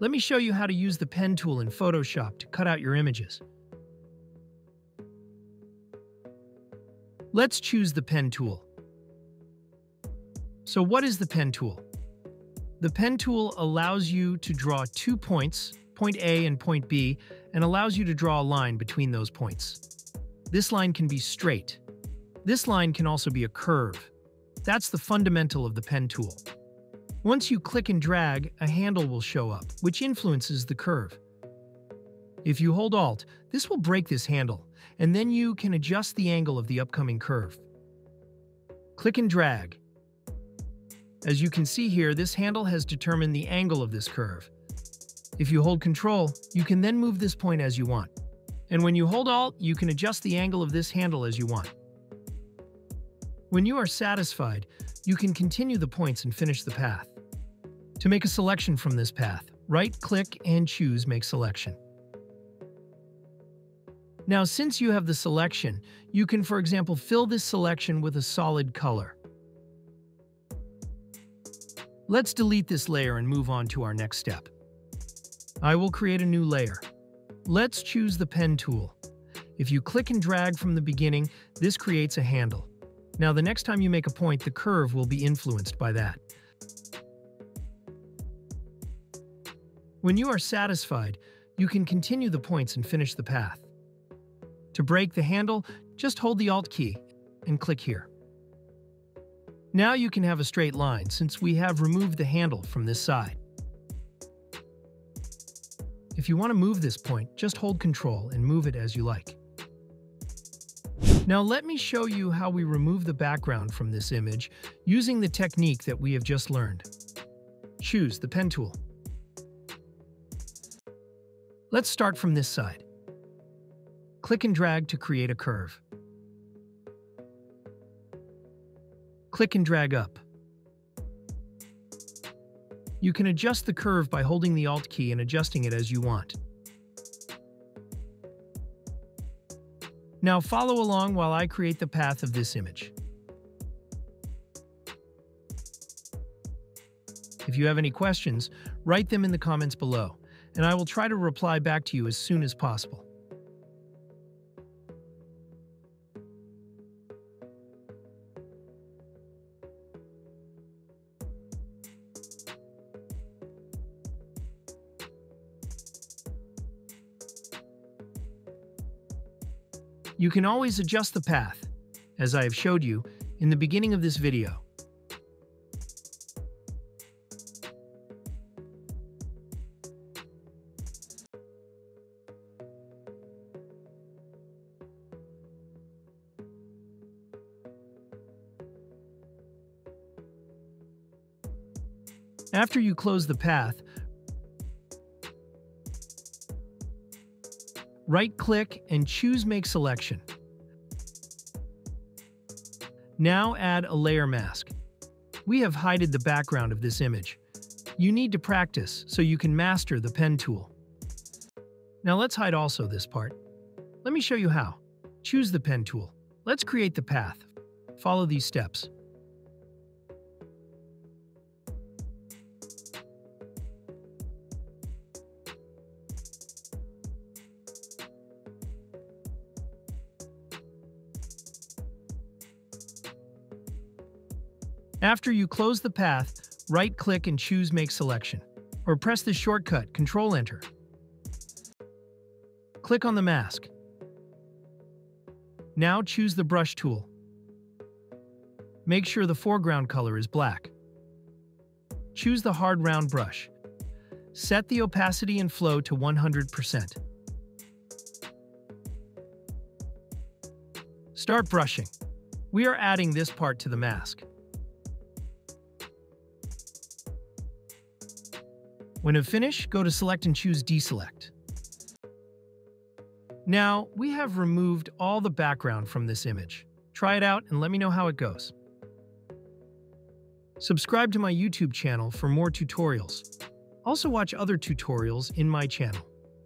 Let me show you how to use the pen tool in Photoshop to cut out your images. Let's choose the pen tool. So what is the pen tool? The pen tool allows you to draw two points, point A and point B, and allows you to draw a line between those points. This line can be straight. This line can also be a curve. That's the fundamental of the pen tool. Once you click and drag, a handle will show up, which influences the curve. If you hold Alt, this will break this handle, and then you can adjust the angle of the upcoming curve. Click and drag. As you can see here, this handle has determined the angle of this curve. If you hold Control, you can then move this point as you want. And when you hold Alt, you can adjust the angle of this handle as you want. When you are satisfied, you can continue the points and finish the path. To make a selection from this path, right-click and choose Make Selection. Now, since you have the selection, you can, for example, fill this selection with a solid color. Let's delete this layer and move on to our next step. I will create a new layer. Let's choose the pen tool. If you click and drag from the beginning, this creates a handle. Now, the next time you make a point, the curve will be influenced by that. When you are satisfied, you can continue the points and finish the path. To break the handle, just hold the Alt key and click here. Now you can have a straight line since we have removed the handle from this side. If you want to move this point, just hold Control and move it as you like. Now let me show you how we remove the background from this image using the technique that we have just learned. Choose the pen tool. Let's start from this side. Click and drag to create a curve. Click and drag up. You can adjust the curve by holding the Alt key and adjusting it as you want. Now follow along while I create the path of this image. If you have any questions, write them in the comments below, and I will try to reply back to you as soon as possible. You can always adjust the path, as I have showed you in the beginning of this video. After you close the path, Right-click and choose Make Selection. Now add a layer mask. We have hided the background of this image. You need to practice so you can master the pen tool. Now let's hide also this part. Let me show you how. Choose the pen tool. Let's create the path. Follow these steps. After you close the path, right-click and choose Make Selection, or press the shortcut Control-Enter. Click on the mask. Now choose the Brush tool. Make sure the foreground color is black. Choose the hard round brush. Set the opacity and flow to 100%. Start brushing. We are adding this part to the mask. When you finish, go to Select and choose Deselect. Now, we have removed all the background from this image. Try it out and let me know how it goes. Subscribe to my YouTube channel for more tutorials. Also watch other tutorials in my channel.